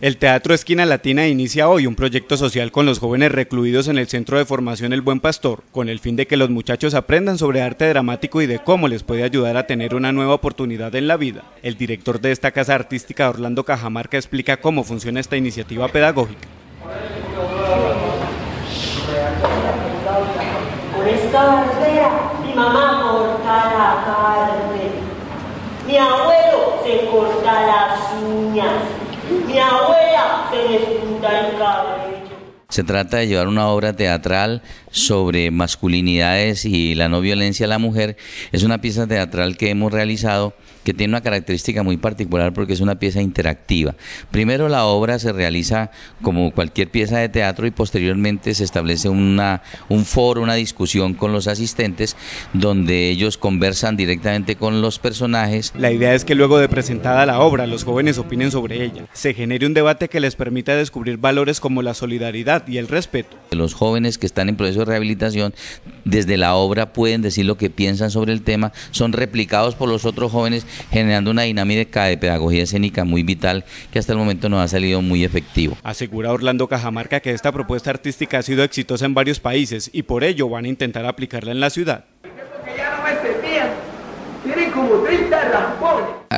El Teatro Esquina Latina inicia hoy un proyecto social con los jóvenes recluidos en el Centro de Formación El Buen Pastor, con el fin de que los muchachos aprendan sobre arte dramático y de cómo les puede ayudar a tener una nueva oportunidad en la vida. El director de esta casa artística, Orlando Cajamarca, explica cómo funciona esta iniciativa pedagógica. Con esta bandera, mi mamá corta la carne, mi abuelo se corta las uñas. Mi abuela se despunta el cabello. Se trata de llevar una obra teatral sobre masculinidades y la no violencia a la mujer. Es una pieza teatral que hemos realizado que tiene una característica muy particular porque es una pieza interactiva. Primero la obra se realiza como cualquier pieza de teatro y posteriormente se establece una, un foro, una discusión con los asistentes donde ellos conversan directamente con los personajes. La idea es que luego de presentada la obra los jóvenes opinen sobre ella, se genere un debate que les permita descubrir valores como la solidaridad y el respeto. Los jóvenes que están en proceso de rehabilitación desde la obra pueden decir lo que piensan sobre el tema, son replicados por los otros jóvenes generando una dinámica de pedagogía escénica muy vital que hasta el momento nos ha salido muy efectivo. Asegura Orlando Cajamarca que esta propuesta artística ha sido exitosa en varios países y por ello van a intentar aplicarla en la ciudad.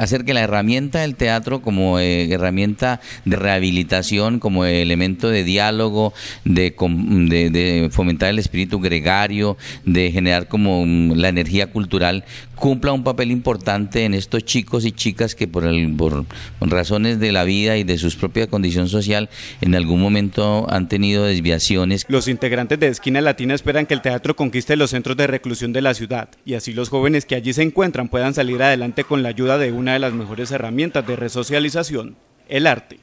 Hacer que la herramienta del teatro como eh, herramienta de rehabilitación, como elemento de diálogo, de, de, fomentar el espíritu gregario, de generar como mm, la energía cultural, cumpla un papel importante en estos chicos y chicas que por, el, por razones de la vida y de su propia condición social en algún momento han tenido desviaciones. Los integrantes de Esquina Latina esperan que el teatro conquiste los centros de reclusión de la ciudad y así los jóvenes que allí se encuentran puedan salir adelante con la ayuda de una de las mejores herramientas de resocialización, el arte.